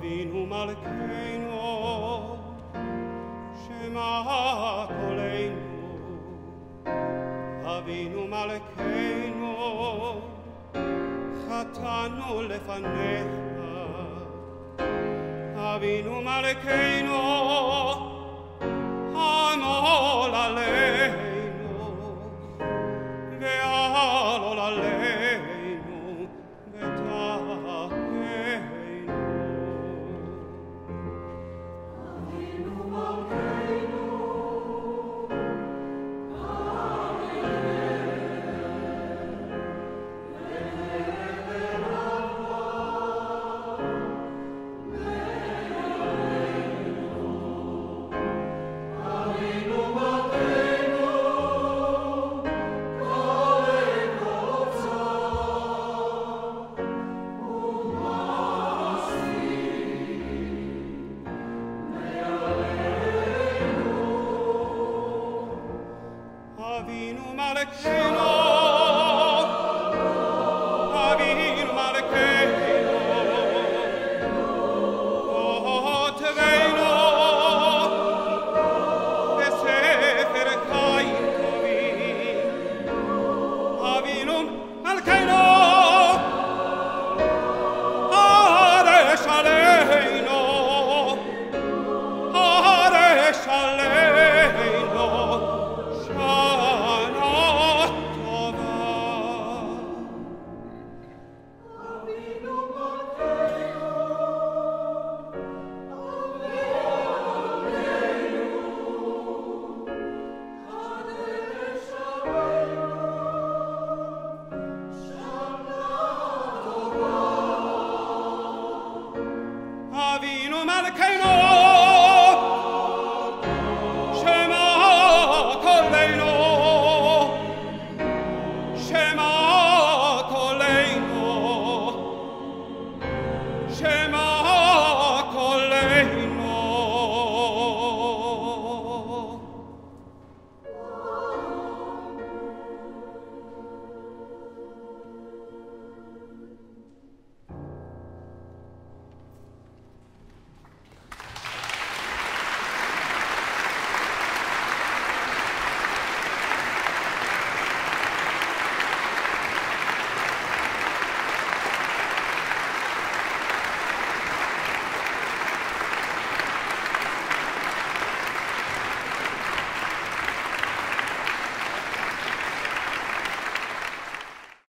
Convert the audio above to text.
vinum al Cainu, Shema Coleinu, a vinum al lefanecha, a vinum Alexei. Malakano.